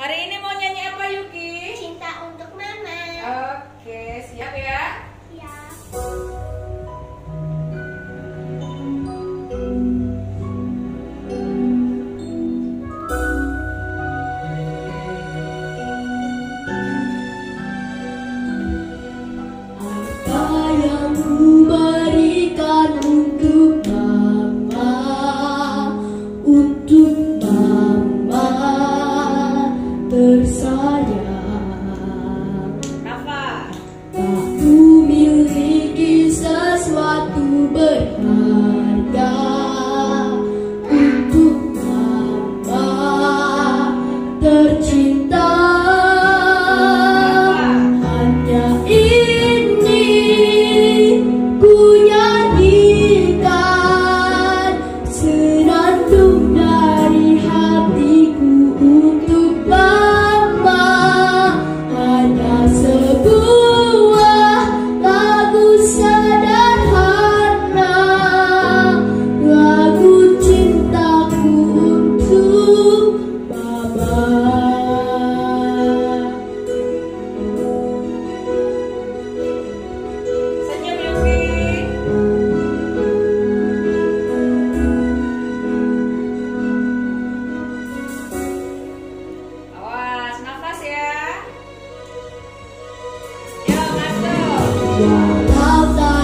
Hari ini mau nyanyi apa Yuki? Cinta untuk mama. Oke, siap ya. fire. 要到达